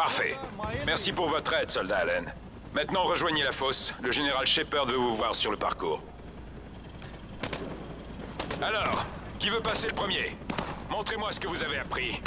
Parfait. Merci pour votre aide, soldat Allen. Maintenant, rejoignez la fosse. Le général Shepard veut vous voir sur le parcours. Alors, qui veut passer le premier? Montrez-moi ce que vous avez appris.